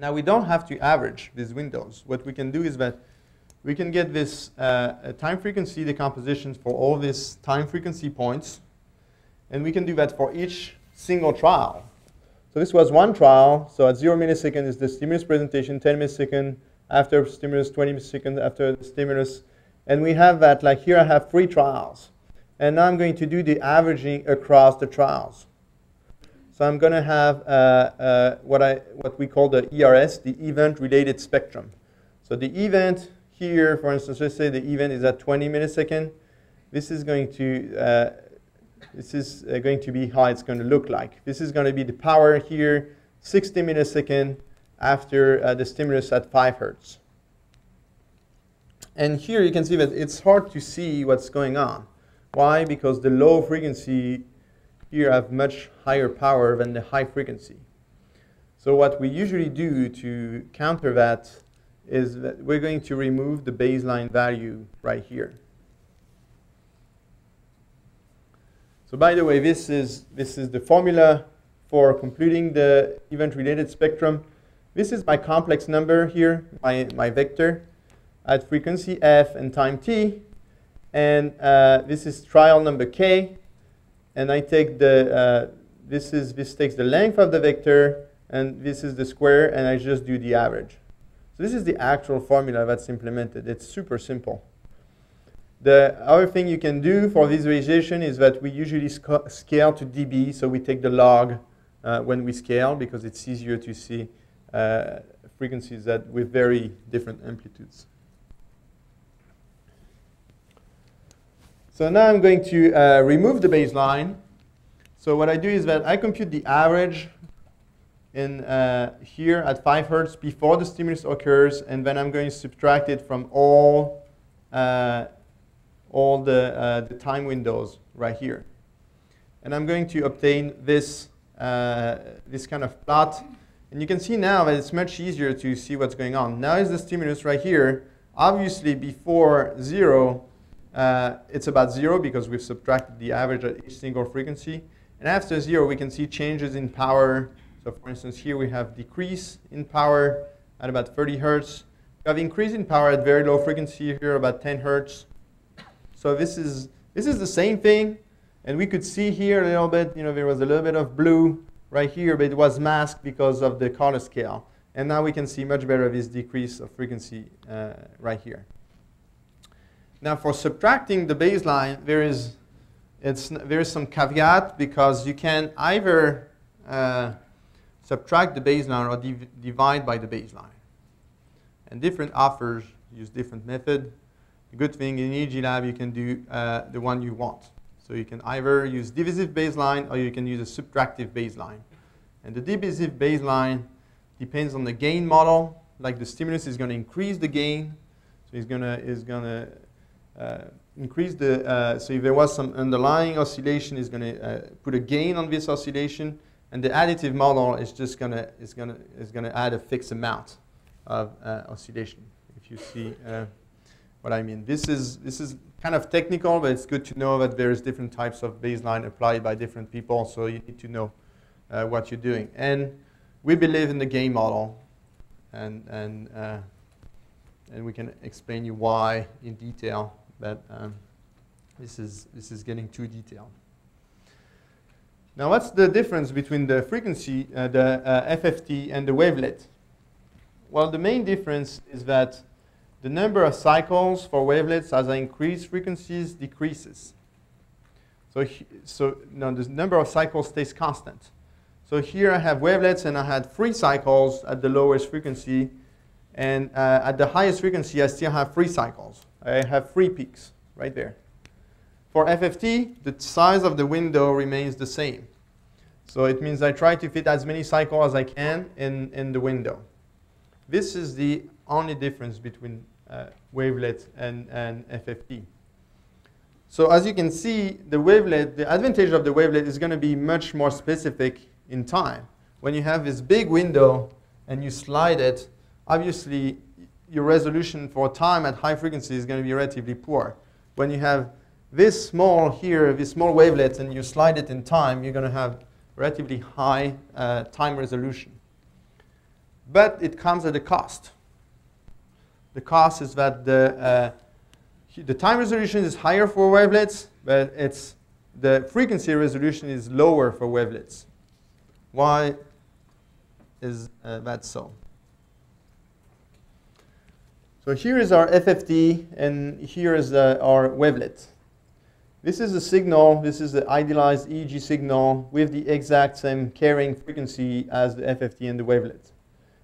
Now we don't have to average these windows. What we can do is that we can get this uh, time frequency decomposition for all these time frequency points, and we can do that for each single trial. So this was one trial. So at zero millisecond is the stimulus presentation, 10 millisecond after stimulus, 20 milliseconds after stimulus. And we have that, like here I have three trials. And now I'm going to do the averaging across the trials. So I'm going to have uh, uh, what, I, what we call the ERS, the event-related spectrum. So the event here, for instance, let's say the event is at 20 millisecond. This is going to uh, this is uh, going to be how it's going to look like. This is going to be the power here, 60 millisecond after uh, the stimulus at 5 hertz. And here you can see that it's hard to see what's going on. Why? Because the low frequency here have much higher power than the high frequency. So what we usually do to counter that is that we're going to remove the baseline value right here. So by the way, this is, this is the formula for computing the event-related spectrum. This is my complex number here, my, my vector, at frequency f and time t. And uh, this is trial number k. And I take the, uh, this, is, this takes the length of the vector, and this is the square, and I just do the average. So this is the actual formula that's implemented. It's super simple. The other thing you can do for visualization is that we usually scale to dB, so we take the log uh, when we scale because it's easier to see uh, frequencies that with very different amplitudes. So now I'm going to uh, remove the baseline. So what I do is that I compute the average in uh, here at 5 hertz before the stimulus occurs, and then I'm going to subtract it from all uh, all the, uh, the time windows right here. And I'm going to obtain this, uh, this kind of plot. And you can see now that it's much easier to see what's going on. Now is the stimulus right here. Obviously, before zero, uh, it's about zero because we've subtracted the average at each single frequency. And after zero, we can see changes in power. So for instance, here we have decrease in power at about 30 hertz. We have increase in power at very low frequency here, about 10 hertz. So this is, this is the same thing. And we could see here a little bit, you know, there was a little bit of blue right here, but it was masked because of the color scale. And now we can see much better this decrease of frequency uh, right here. Now for subtracting the baseline, there is, it's, there is some caveat because you can either uh, subtract the baseline or div divide by the baseline. And different offers use different method. The good thing in EEGLAB, you can do uh, the one you want. So you can either use divisive baseline or you can use a subtractive baseline. And the divisive baseline depends on the gain model. Like the stimulus is going to increase the gain. So it's going to is going to increase the, uh, so if there was some underlying oscillation, it's going to uh, put a gain on this oscillation. And the additive model is just going to, is going to, is going to add a fixed amount of uh, oscillation. If you see, uh, what I mean. This is, this is kind of technical, but it's good to know that there's different types of baseline applied by different people, so you need to know uh, what you're doing. And we believe in the gain model, and, and, uh, and we can explain you why in detail, but um, this, is, this is getting too detailed. Now, what's the difference between the frequency, uh, the uh, FFT, and the wavelet? Well, the main difference is that the number of cycles for wavelets as I increase frequencies decreases. So, so no, the number of cycles stays constant. So here I have wavelets and I had three cycles at the lowest frequency. And uh, at the highest frequency, I still have three cycles. I have three peaks right there. For FFT, the size of the window remains the same. So it means I try to fit as many cycles as I can in, in the window. This is the only difference between uh, wavelet and, and FFT. So as you can see, the wavelet, the advantage of the wavelet is going to be much more specific in time. When you have this big window and you slide it, obviously your resolution for time at high frequency is going to be relatively poor. When you have this small here, this small wavelet, and you slide it in time, you're going to have relatively high uh, time resolution. but it comes at a cost. The cost is that the, uh, the time resolution is higher for wavelets, but it's the frequency resolution is lower for wavelets. Why is uh, that so? So here is our FFT, and here is uh, our wavelet. This is a signal, this is the idealized EEG signal with the exact same carrying frequency as the FFT and the wavelet.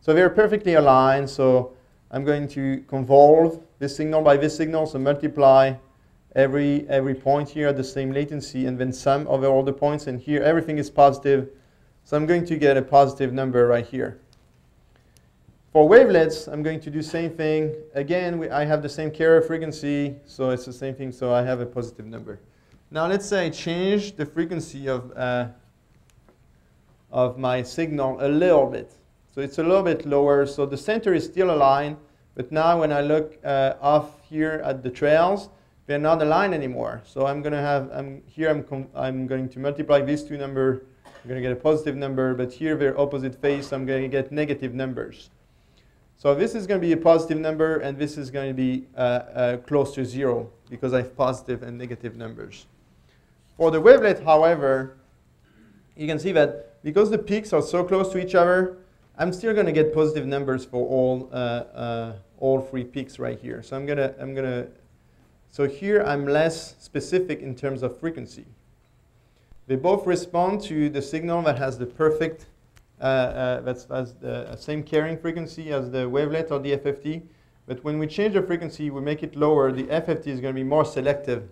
So they're perfectly aligned, so I'm going to convolve this signal by this signal, so multiply every, every point here at the same latency and then sum over all the points, and here everything is positive, so I'm going to get a positive number right here. For wavelets, I'm going to do same thing. Again, we, I have the same carrier frequency, so it's the same thing, so I have a positive number. Now let's say I change the frequency of, uh, of my signal a little bit. So it's a little bit lower, so the center is still aligned, but now when I look uh, off here at the trails, they're not aligned anymore. So I'm going to have, I'm, here I'm, I'm going to multiply these two numbers. I'm going to get a positive number, but here they're opposite phase, so I'm going to get negative numbers. So this is going to be a positive number, and this is going to be uh, uh, close to zero because I have positive and negative numbers. For the wavelet, however, you can see that because the peaks are so close to each other, I'm still going to get positive numbers for all, uh, uh, all three peaks right here. So I'm going to, I'm going to, so here I'm less specific in terms of frequency. They both respond to the signal that has the perfect that's, that's the same carrying frequency as the wavelet or the FFT. But when we change the frequency, we make it lower, the FFT is going to be more selective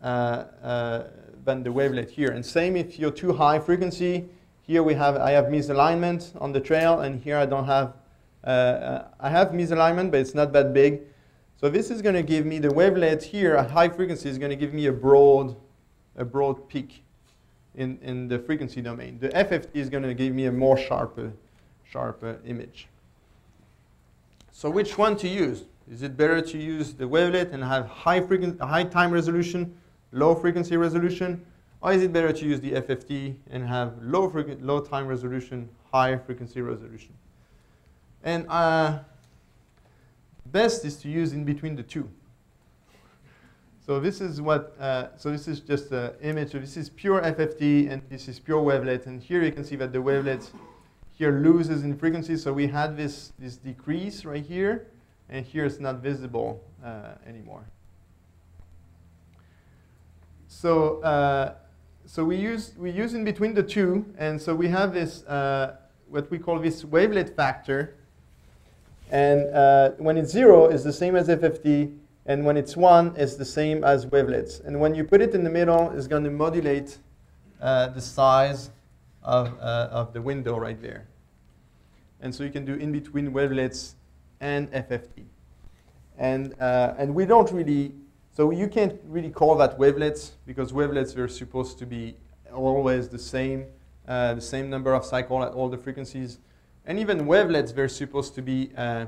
uh, than the wavelet here. And same if you're too high frequency, here we have, I have misalignment on the trail, and here I don't have, uh, I have misalignment, but it's not that big. So this is going to give me the wavelet here, a high frequency is going to give me a broad, a broad peak in, in the frequency domain. The FFT is going to give me a more sharper, sharper image. So which one to use? Is it better to use the wavelet and have high, high time resolution, low frequency resolution? Or is it better to use the FFT and have low, low time resolution, high frequency resolution? And uh, best is to use in between the two. So this is what, uh, so this is just an image. So this is pure FFT and this is pure wavelet. And here you can see that the wavelet here loses in frequency. So we had this, this decrease right here. And here it's not visible uh, anymore. So, uh, so we use, we use in between the two. And so we have this, uh, what we call this wavelet factor. And uh, when it's zero, it's the same as FFT. And when it's 1, it's the same as wavelets. And when you put it in the middle, it's going to modulate uh, the size of, uh, of the window right there. And so you can do in between wavelets and FFT. And, uh, and we don't really, so you can't really call that wavelets because wavelets are supposed to be always the same, uh, the same number of cycles at all the frequencies. And even wavelets, they're supposed to be uh,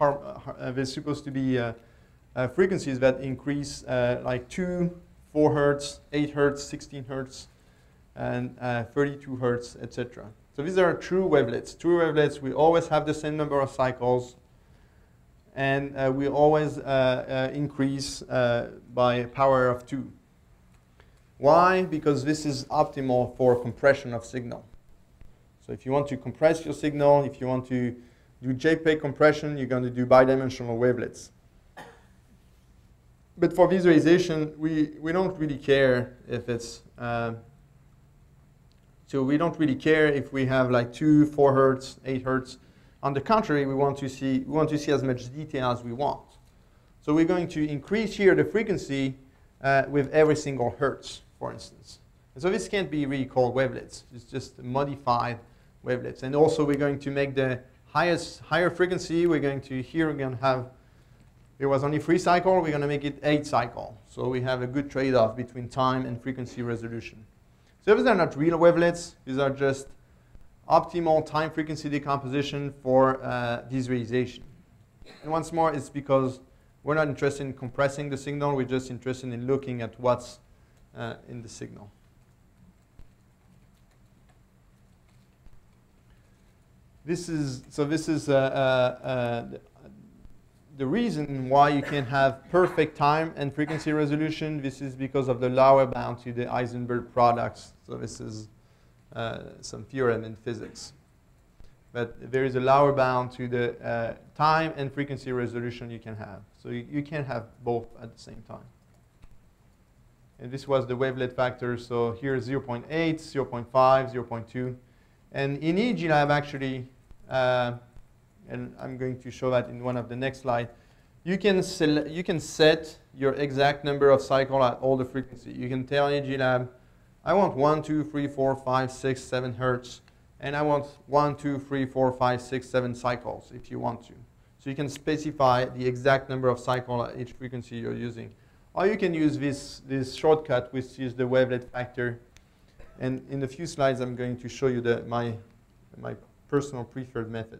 um, uh, there's supposed to be uh, uh, frequencies that increase like 2, 4 hertz, 8 hertz, 16 hertz, and 32 hertz, etc. So these are true wavelets. True wavelets, we always have the same number of cycles, and uh, we always uh, uh, increase by a power of 2. Why? Because this is optimal for compression of signal. So if you want to compress your signal, if you want to do JPEG compression, you're going to do bidimensional wavelets. But for visualization, we, we don't really care if it's, uh, so we don't really care if we have like 2, 4 hertz, 8 hertz. On the contrary, we want to see, we want to see as much detail as we want. So we're going to increase here the frequency uh, with every single hertz, for instance. And so this can't be really called wavelets. It's just modified wavelets. And also we're going to make the highest, higher frequency, we're going to, here we're going to have, it was only three cycle, we're going to make it eight cycle. So we have a good trade-off between time and frequency resolution. So these are not real wavelets, these are just optimal time frequency decomposition for uh, visualization. And once more, it's because we're not interested in compressing the signal, we're just interested in looking at what's uh, in the signal. This is so this is uh, uh, uh, the reason why you can have perfect time and frequency resolution. This is because of the lower bound to the Heisenberg products. So this is uh, some theorem in physics. But there is a lower bound to the uh, time and frequency resolution you can have. So you, you can have both at the same time. And this was the wavelet factor. So here 0 0.8, 0 0.5, 0 0.2. And in EEG actually, uh, and I'm going to show that in one of the next slides, you can, you can set your exact number of cycles at all the frequency. You can tell EEGLAB, I want 1, 2, 3, 4, 5, 6, 7 hertz, and I want 1, 2, 3, 4, 5, 6, 7 cycles if you want to. So you can specify the exact number of cycles at each frequency you're using. Or you can use this, this shortcut, which is the wavelet factor. And in a few slides, I'm going to show you the, my, my personal preferred method.